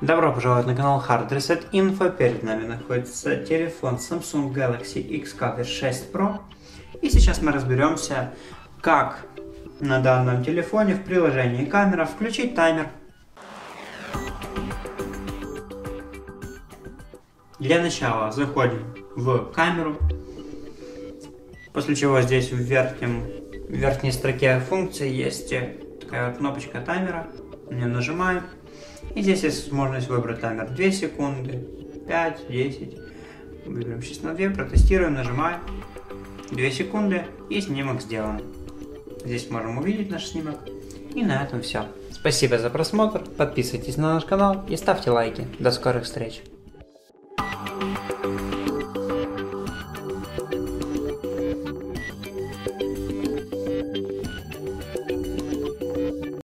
Добро пожаловать на канал Hard Reset Info. Перед нами находится телефон Samsung Galaxy X-Cover 6 Pro. И сейчас мы разберемся, как на данном телефоне в приложении камера включить таймер. Для начала заходим в камеру, после чего здесь в, верхнем, в верхней строке функции есть такая вот кнопочка таймера, на нажимаем, и здесь есть возможность выбрать таймер 2 секунды, 5, 10, выберем сейчас на 2, протестируем, нажимаем, 2 секунды и снимок сделан. Здесь можем увидеть наш снимок. И на этом все. Спасибо за просмотр, подписывайтесь на наш канал и ставьте лайки. До скорых встреч!